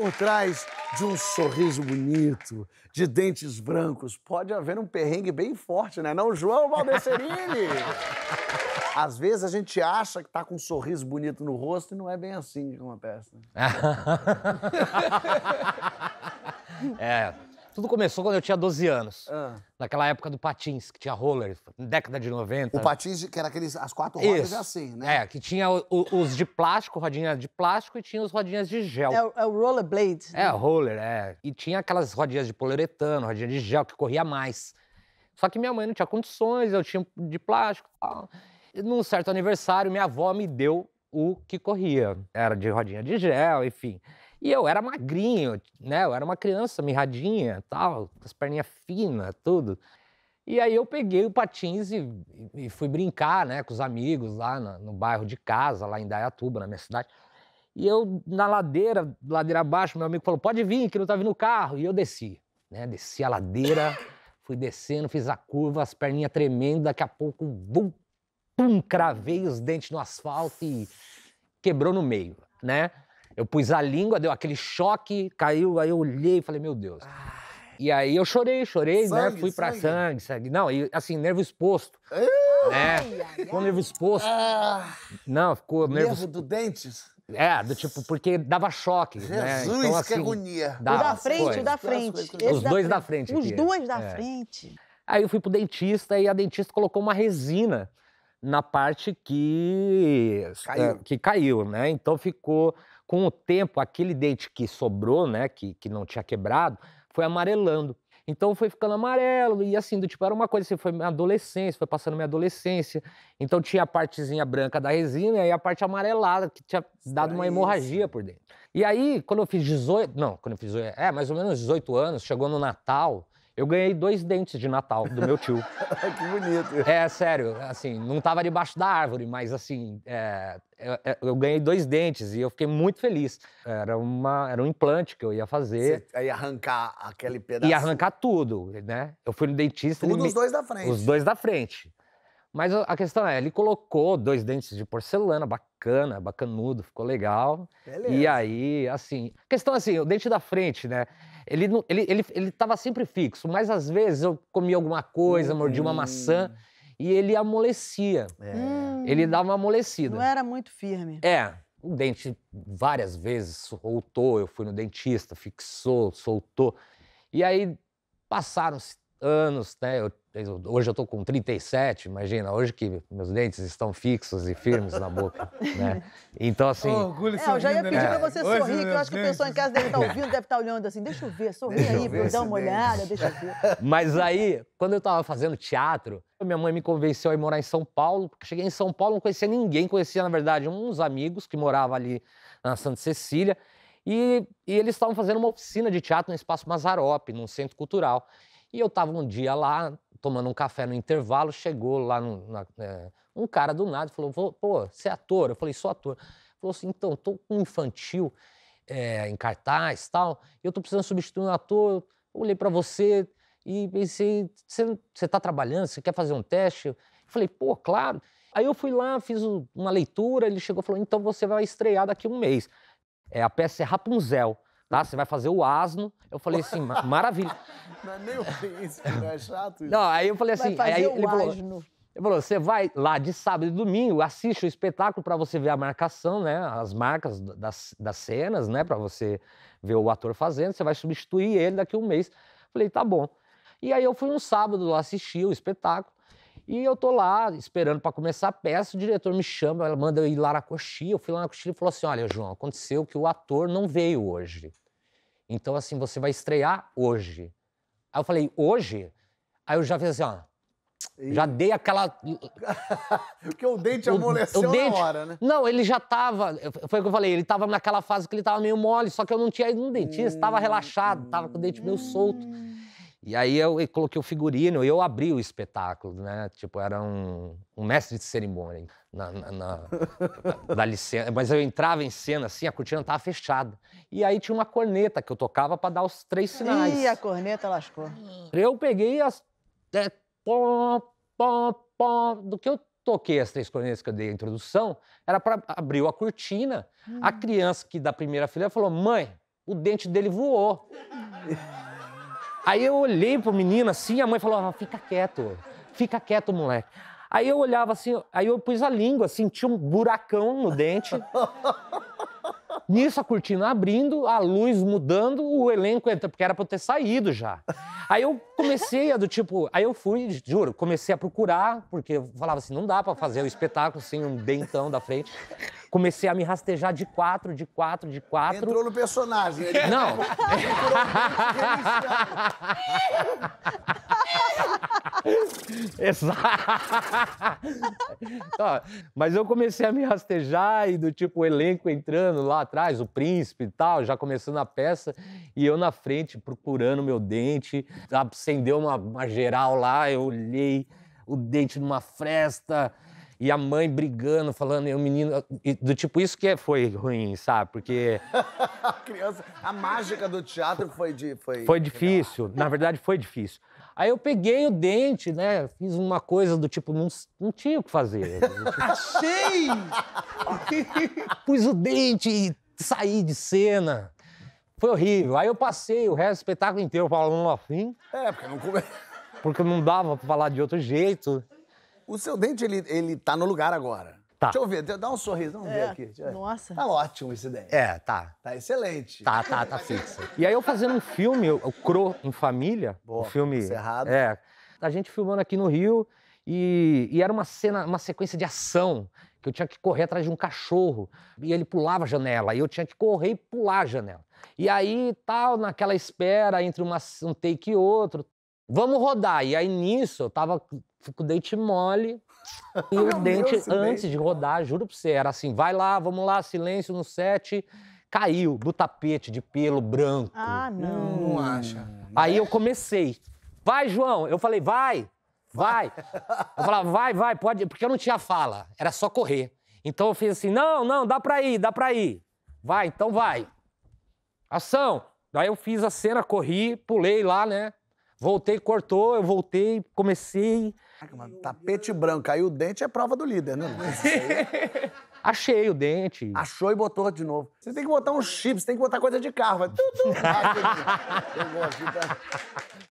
Por trás de um sorriso bonito, de dentes brancos, pode haver um perrengue bem forte, né? Não, João Valdecerini? Às vezes a gente acha que tá com um sorriso bonito no rosto e não é bem assim que acontece. Né? é. Tudo começou quando eu tinha 12 anos. Ah. Naquela época do patins, que tinha roller, década de 90. O patins, que era aqueles, as quatro rodas Isso. é assim, né? É, que tinha o- o- os de plástico, rodinha de plástico, e tinha os rodinhas de gel. É, o- é o rollerblade. É, roller, é. E tinha aquelas rodinhas de poliuretano, rodinha de gel, que corria mais. Só que minha mãe não tinha condições, eu tinha de plástico e tal. E num certo aniversário, minha avó me deu o que corria. Era de rodinha de gel, enfim. E eu era magrinho, né? Eu era uma criança mirradinha, tal, com as perninhas finas, tudo. E aí eu peguei o patins e, e fui brincar, né, com os amigos lá no, no bairro de casa, lá em Dayatuba, na minha cidade. E eu, na ladeira, ladeira abaixo, meu amigo falou, pode vir, que não tá vindo o carro. E eu desci, né, desci a ladeira, fui descendo, fiz a curva, as perninhas tremendo, daqui a pouco, bum, pum, cravei os dentes no asfalto e quebrou no meio, né? Eu pus a língua, deu aquele choque, caiu, aí eu olhei e falei, meu Deus. E aí eu chorei, chorei, né? Sangue, Fui pra sangue? sangue, sangue. Não, e assim, nervo exposto. né? Ficou nervo exposto. Ah, Não, ficou nervo. nervo do dentes? É, do tipo, porque dava choque. né? Jesus, Então, que assim, agonia. O dava, da frente, foi. o da frente. que Os dois da frente Os dois da É. frente. Aí eu fui pro dentista e a dentista colocou uma resina na parte que Caiu. é, que caiu, né? Então ficou com o tempo aquele dente que sobrou, né, que, que não tinha quebrado, foi amarelando. Então foi ficando amarelo e assim, do tipo, era uma coisa assim, foi minha adolescência, foi passando minha adolescência. Então tinha a partezinha branca da resina e a parte amarelada que tinha dado uma hemorragia por dentro. E aí, quando eu fiz 18, não, quando eu fiz 18, é, mais ou menos 18 anos, chegou no Natal, eu ganhei dois dentes de Natal do meu tio. que bonito. É, sério, assim, não tava debaixo da árvore, mas assim, é, eu, eu ganhei dois dentes e eu fiquei muito feliz. Era, uma, era um implante que eu ia fazer Você ia arrancar aquele pedaço. e arrancar tudo, né? Eu fui no dentista... Tudo me- os dois da frente. os dois da frente. Mas a questão é, ele colocou dois dentes de porcelana, bacana, bacanudo, ficou legal. Beleza. E aí, assim, a questão é assim, o dente da frente, né? Ele, não- ele, ele, ele tava sempre fixo, mas às vezes eu comia alguma coisa, mordia uma maçã e ele amolecia. É. Hum, Ele dava uma amolecida. Não era muito firme. É, o dente várias vezes soltou, eu fui no dentista, fixou, soltou. E aí passaram-se anos, né? eu- eu- hoje eu tô com 37, imagina, hoje que meus dentes estão fixos e firmes na boca, né? Então, assim, orgulho É, eu já ia sorrindo, pedir né? pra você Hoje sorrir, que eu acho que a pessoa em casa deve estar ouvindo, deve estar olhando assim, deixa eu ver, sorri Deixa aí ver pra eu esse dar uma dente. olhada, deixa eu ver. Mas aí, quando eu tava fazendo teatro, minha mãe me convenceu a ir morar em São Paulo, porque cheguei em São Paulo, não conhecia ninguém, conhecia, na verdade, uns amigos que moravam ali na Santa Cecília, e, e eles estavam fazendo uma oficina de teatro no Espaço Mazarope, num centro cultural. E eu tava um dia lá, tomando um café no intervalo, chegou lá no- na- é, um cara do nada e falou, "Vô, pô, você é ator? Eu falei, sou ator. Ele falou assim, então, tô com um infantil é, em cartaz tal, e eu tô precisando substituir um ator, eu olhei pra você e pensei, você, você tá trabalhando, você quer fazer um teste? Eu falei, pô, claro. Aí eu fui lá, fiz uma leitura, ele chegou e falou, então você vai estrear daqui a um mês. É, a peça é Rapunzel, tá? Você vai fazer o asno. Eu falei assim, "Ma- maravilha. Não é nem o príncipe, não é chato isso. Não, aí eu falei assim, Vai aí ele falou, asno. ele falou, você vai lá de sábado e domingo, assiste o espetáculo para você ver a marcação, né? As marcas das, das cenas, né? Para você ver o ator fazendo, você vai substituir ele daqui a um mês. Falei, tá bom. E aí eu fui um sábado lá assistir o espetáculo. E eu tô lá esperando para começar a peça, o diretor me chama, ela manda eu ir lá na coxinha. Eu fui lá na coxinha e falou assim: olha, João, aconteceu que o ator não veio hoje. Então, assim, você vai estrear hoje. Aí eu falei, hoje? Aí eu já fiz assim, ó. Já dei aquela. Porque o dente O- amoleceu o dente- na hora, né? Não, ele já tava. Foi o que eu falei, ele tava naquela fase que ele tava meio mole, só que eu não tinha ido no dentista, tava relaxado, tava com o dente meio solto. E aí eu, eu coloquei o figurino e eu abri o espetáculo, né? Tipo, era um, um mestre de cerimônia na, na, na- da licença. Mas eu entrava em cena assim, a cortina tava fechada. E aí tinha uma corneta que eu tocava para dar os três sinais. Ih, a corneta lascou. Eu peguei as. É, pó, pó, pó, do que eu toquei as três cornetas que eu dei a introdução, era para abrir a cortina. A criança que da primeira fileira falou: mãe, o dente dele voou. Aí eu olhei pro menino assim, a mãe falou: ah, fica quieto, fica quieto, moleque. Aí eu olhava assim, aí eu pus a língua, tinha um buracão no dente. Nisso, a cortina abrindo, a luz mudando, o elenco entra, porque era pra eu ter saído já. Aí eu comecei a do tipo. Aí eu fui, juro, comecei a procurar, porque eu falava assim: não dá pra fazer o espetáculo sem um dentão da frente. Comecei a me rastejar de quatro, de quatro, de quatro. Entrou no personagem. Ele Não. Exato. Mas eu comecei a me rastejar e do tipo o elenco entrando lá atrás, o príncipe e tal, já começando a peça, e eu na frente procurando meu dente, acendeu uma, uma geral lá, eu olhei o dente numa fresta. E a mãe brigando, falando, e o menino. do tipo, isso que é- foi ruim, sabe? Porque A criança, a mágica do teatro foi de. Foi, Foi difícil, na verdade foi difícil. Aí eu peguei o dente, né? Fiz uma coisa do tipo, não, não tinha o que fazer. Achei! Pus o dente e saí de cena. Foi horrível. Aí eu passei o resto do espetáculo inteiro falando assim, É, porque não come... porque não dava pra falar de outro jeito. O seu dente, ele, ele tá no lugar agora. Tá. Deixa eu ver, dá um sorriso, vamos ver É, aqui. Ver. nossa. Tá ótimo esse dente. É, tá. Tá excelente. Tá, tá, tá fixo. E aí eu fazendo um filme, o Cro em Família, Boa, um filme. Cerrado. É. A gente filmando aqui no Rio e, e era uma cena, uma sequência de ação que eu tinha que correr atrás de um cachorro e ele pulava a janela e eu tinha que correr e pular a janela. E aí tal, naquela espera entre uma, um take e outro, vamos rodar. E aí nisso eu tava com o dente mole e o dente antes dente. de rodar, juro pra você, era assim, vai lá, vamos lá, silêncio no set. Caiu do tapete de pelo branco. Ah, não. Não acha. Aí eu comecei. Vai, João. Eu falei, vai, vai. Eu falava, vai, vai, pode. Porque eu não tinha fala, era só correr. Então eu fiz assim: não, não, dá pra ir, dá pra ir. Vai, então vai. Ação. Daí eu fiz a cena, corri, pulei lá, né? Voltei, cortou, eu voltei, comecei. Caraca, mano, tapete branco, caiu o dente é prova do líder, né? Aí. Achei o dente. Achou e botou de novo. Você tem que botar um chip, você tem que botar coisa de carro. Vai... Pegou aqui, tá?